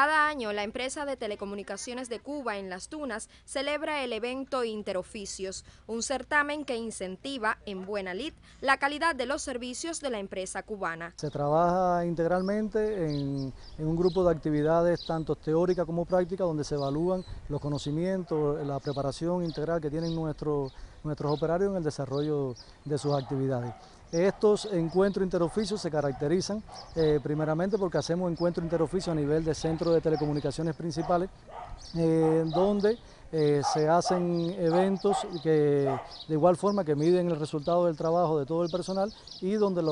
Cada año, la empresa de telecomunicaciones de Cuba en Las Tunas celebra el evento Interoficios, un certamen que incentiva, en buena lid, la calidad de los servicios de la empresa cubana. Se trabaja integralmente en, un grupo de actividades tanto teóricas como prácticas donde se evalúan los conocimientos, la preparación integral que tienen nuestros nuestros operarios en el desarrollo de sus actividades. Estos encuentros interoficios se caracterizan eh, primeramente porque hacemos encuentros interoficios a nivel de centros de telecomunicaciones principales, eh, donde eh, se hacen eventos que de igual forma que miden el resultado del trabajo de todo el personal y donde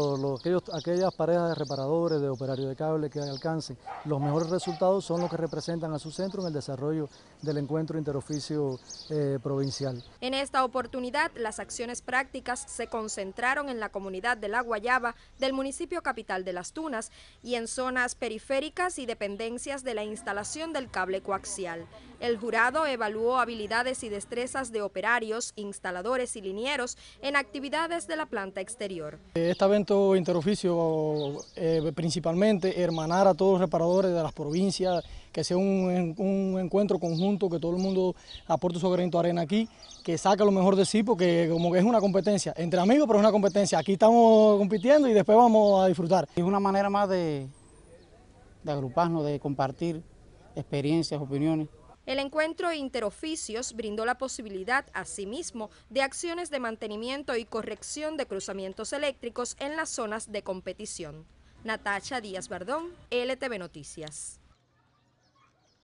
aquellas parejas de reparadores, de operarios de cable que alcancen los mejores resultados son los que representan a su centro en el desarrollo del encuentro interoficio eh, provincial. En esta oportunidad las acciones prácticas se concentraron en la comunidad de La Guayaba del municipio capital de Las Tunas y en zonas periféricas y dependencias de la instalación del cable coaxial. El jurado evaluó habilidades y destrezas de operarios, instaladores y linieros en actividades de la planta exterior. Este evento interoficio eh, principalmente hermanar a todos los reparadores de las provincias, que sea un, un, encuentro conjunto, que todo el mundo aporte su granito de arena aquí, que saque lo mejor de sí, porque como que es una competencia, entre amigos, pero es una competencia. Aquí estamos compitiendo y después vamos a disfrutar. Es una manera más de, de agruparnos, de compartir experiencias, opiniones. El encuentro interoficios brindó la posibilidad, asimismo, de acciones de mantenimiento y corrección de cruzamientos eléctricos en las zonas de competición. Natacha Díaz Bardón, LTV Noticias.